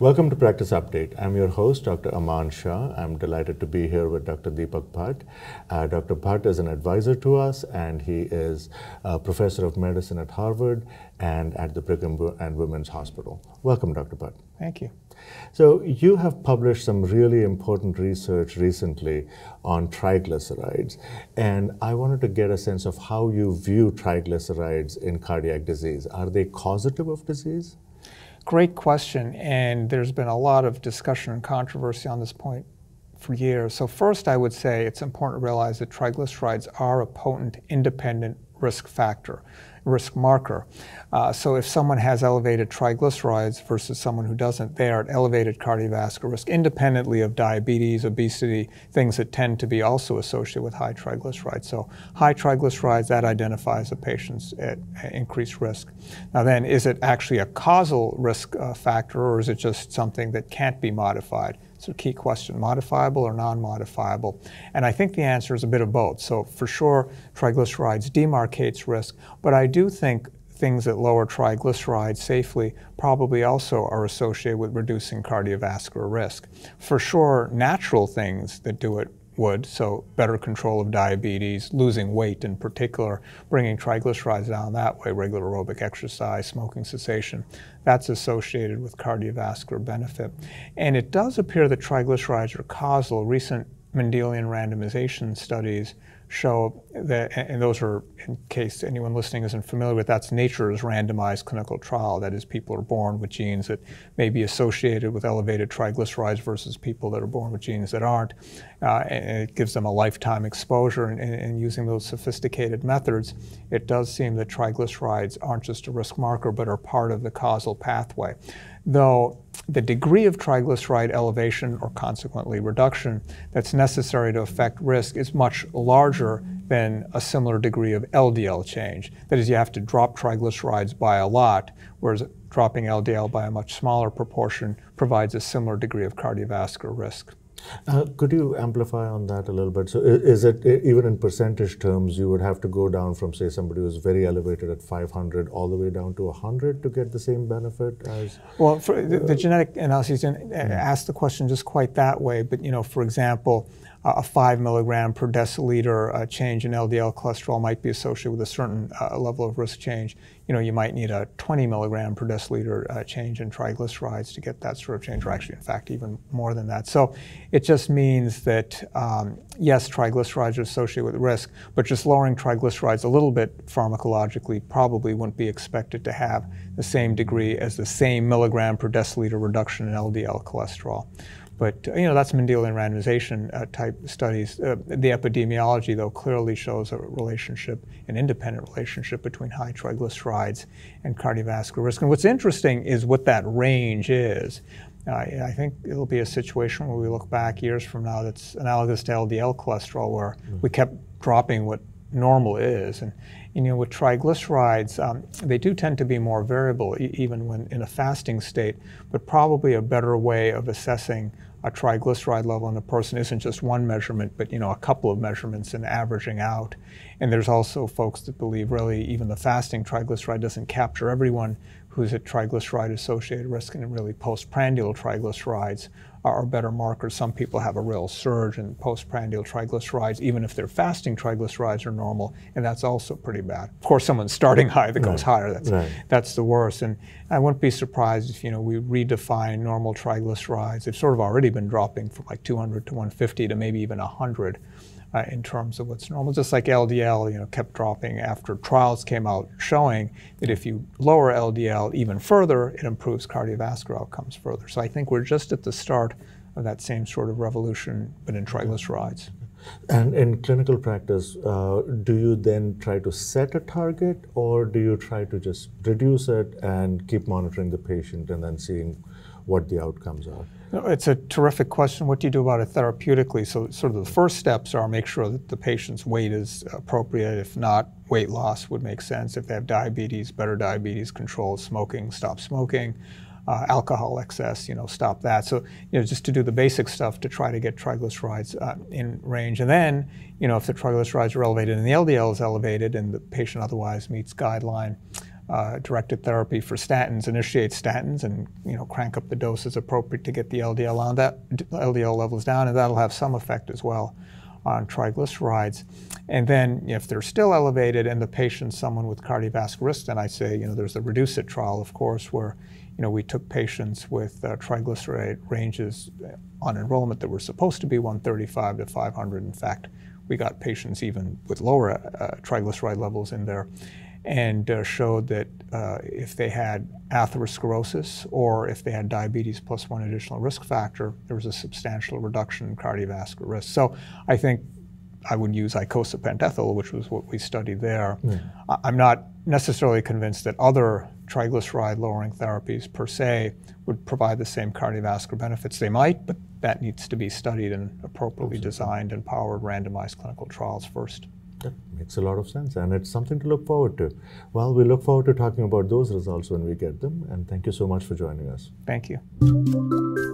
Welcome to Practice Update. I'm your host, Dr. Aman Shah. I'm delighted to be here with Dr. Deepak Bhatt. Uh, Dr. Bhatt is an advisor to us, and he is a professor of medicine at Harvard and at the Brigham and Women's Hospital. Welcome, Dr. Bhatt. Thank you. So, you have published some really important research recently on triglycerides, and I wanted to get a sense of how you view triglycerides in cardiac disease. Are they causative of disease? Great question, and there's been a lot of discussion and controversy on this point for years. So first I would say it's important to realize that triglycerides are a potent independent risk factor risk marker. Uh, so if someone has elevated triglycerides versus someone who doesn't, they are at elevated cardiovascular risk, independently of diabetes, obesity, things that tend to be also associated with high triglycerides. So high triglycerides, that identifies a patient's at increased risk. Now then, is it actually a causal risk uh, factor or is it just something that can't be modified? It's a key question, modifiable or non-modifiable? And I think the answer is a bit of both. So for sure, triglycerides demarcates risk, but I do think things that lower triglycerides safely probably also are associated with reducing cardiovascular risk. For sure, natural things that do it would, so better control of diabetes, losing weight in particular, bringing triglycerides down that way, regular aerobic exercise, smoking cessation, that's associated with cardiovascular benefit. And it does appear that triglycerides are causal. Recent Mendelian randomization studies show that, and those are, in case anyone listening isn't familiar with, that's nature's randomized clinical trial. That is, people are born with genes that may be associated with elevated triglycerides versus people that are born with genes that aren't. Uh, and it gives them a lifetime exposure. And, and, using those sophisticated methods, it does seem that triglycerides aren't just a risk marker, but are part of the causal pathway though the degree of triglyceride elevation or consequently reduction that's necessary to affect risk is much larger than a similar degree of LDL change. That is, you have to drop triglycerides by a lot, whereas dropping LDL by a much smaller proportion provides a similar degree of cardiovascular risk. Uh, could you amplify on that a little bit? So, is it even in percentage terms, you would have to go down from, say, somebody who's very elevated at 500 all the way down to 100 to get the same benefit as? Well, the, the, genetic analyses didn't mm. ask the question just quite that way, but you know, for example, a 5 milligram per deciliter uh, change in LDL cholesterol might be associated with a certain uh, level of risk change. You know, you might need a 20 milligram per deciliter uh, change in triglycerides to get that sort of change, or actually, in fact, even more than that. So it just means that, um, yes, triglycerides are associated with risk, but just lowering triglycerides a little bit pharmacologically probably wouldn't be expected to have the same degree as the same milligram per deciliter reduction in LDL cholesterol. But you know that's Mendelian randomization uh, type studies. Uh, the epidemiology, though, clearly shows a relationship, an independent relationship between high triglycerides and cardiovascular risk. And what's interesting is what that range is. Uh, I think it'll be a situation where we look back years from now that's analogous to LDL cholesterol, where mm. we kept dropping what normal is. And you know, with triglycerides, um, they do tend to be more variable, e even when in a fasting state, but probably a better way of assessing a triglyceride level in a person isn't just one measurement, but you know a couple of measurements and averaging out. And there's also folks that believe really even the fasting triglyceride doesn't capture everyone who's at triglyceride associated risk, and really postprandial triglycerides are better markers. Some people have a real surge in postprandial triglycerides, even if their fasting triglycerides are normal, and that's also pretty bad. Of course, someone starting high that goes right. higher, that's, right. that's the worst. And I wouldn't be surprised if you know we redefine normal triglycerides. They've sort of already been dropping from like 200 to 150 to maybe even 100 uh, in terms of what's normal. Just like LDL, you know, kept dropping after trials came out showing that if you lower LDL even further, it improves cardiovascular outcomes further. So I think we're just at the start of that same sort of revolution, but in triglycerides. And in clinical practice, uh, do you then try to set a target or do you try to just reduce it and keep monitoring the patient and then seeing what the outcomes are? It's a terrific question. What do you do about it therapeutically? So, sort of the first steps are make sure that the patient's weight is appropriate. If not, weight loss would make sense. If they have diabetes, better diabetes control. Smoking, stop smoking. Uh, alcohol excess, you know, stop that. So, you know, just to do the basic stuff to try to get triglycerides uh, in range. And then, you know, if the triglycerides are elevated and the LDL is elevated and the patient otherwise meets guideline, uh, directed therapy for statins, initiate statins, and you know crank up the dose as appropriate to get the LDL on that LDL levels down, and that'll have some effect as well on triglycerides. And then if they're still elevated and the patient's someone with cardiovascular risk, then I say you know there's the REDUCE-IT trial, of course, where you know we took patients with uh, triglyceride ranges on enrollment that were supposed to be 135 to 500. In fact, we got patients even with lower uh, triglyceride levels in there and uh, showed that uh, if they had atherosclerosis or if they had diabetes plus one additional risk factor, there was a substantial reduction in cardiovascular risk. So I think I would use icosapent which was what we studied there. Mm. I'm not necessarily convinced that other triglyceride lowering therapies per se would provide the same cardiovascular benefits. They might, but that needs to be studied and appropriately Absolutely. designed and powered randomized clinical trials first. That makes a lot of sense, and it's something to look forward to. Well, we look forward to talking about those results when we get them, and thank you so much for joining us. Thank you.